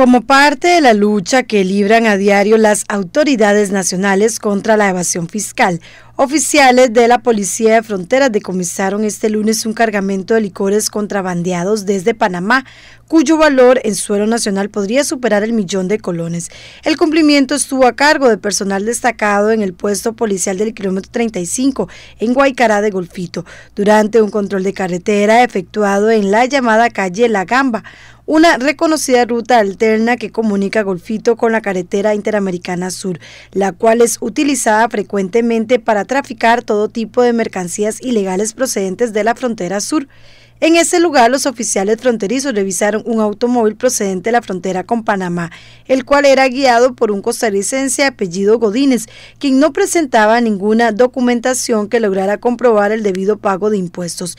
Como parte de la lucha que libran a diario las autoridades nacionales contra la evasión fiscal, oficiales de la Policía de Fronteras decomisaron este lunes un cargamento de licores contrabandeados desde Panamá, cuyo valor en suelo nacional podría superar el millón de colones. El cumplimiento estuvo a cargo de personal destacado en el puesto policial del kilómetro 35 en Guaycará de Golfito, durante un control de carretera efectuado en la llamada calle La Gamba una reconocida ruta alterna que comunica Golfito con la carretera interamericana sur, la cual es utilizada frecuentemente para traficar todo tipo de mercancías ilegales procedentes de la frontera sur. En ese lugar, los oficiales fronterizos revisaron un automóvil procedente de la frontera con Panamá, el cual era guiado por un costarricense apellido Godínez, quien no presentaba ninguna documentación que lograra comprobar el debido pago de impuestos.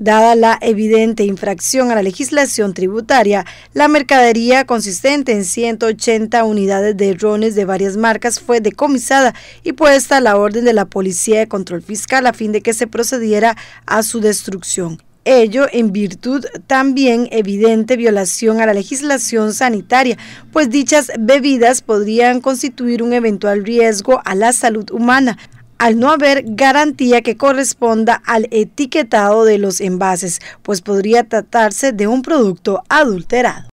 Dada la evidente infracción a la legislación tributaria, la mercadería consistente en 180 unidades de drones de varias marcas fue decomisada y puesta a la orden de la Policía de Control Fiscal a fin de que se procediera a su destrucción. Ello en virtud también evidente violación a la legislación sanitaria, pues dichas bebidas podrían constituir un eventual riesgo a la salud humana, al no haber garantía que corresponda al etiquetado de los envases, pues podría tratarse de un producto adulterado.